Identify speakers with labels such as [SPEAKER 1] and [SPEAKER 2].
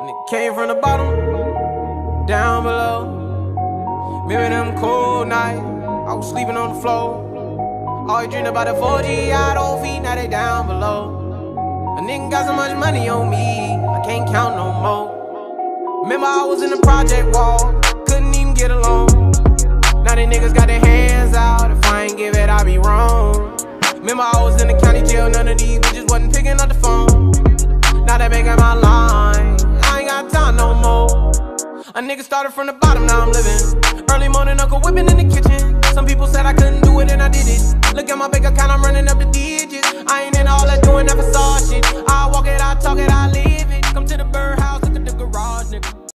[SPEAKER 1] And came from the bottom, down below. Remember them cold nights, I was sleeping on the floor. Always dreamed about the 4G out on feet, now they down below. A nigga got so much money on me, I can't count no more. Remember I was in the project wall, couldn't even get along. Now they niggas got their hands out, if I ain't give it, I be wrong. Remember I was in the county jail, none of A nigga started from the bottom, now I'm living. Early morning, Uncle whipping in the kitchen. Some people said I couldn't do it, and I did it. Look at my bank account, I'm running up the digits. I ain't in all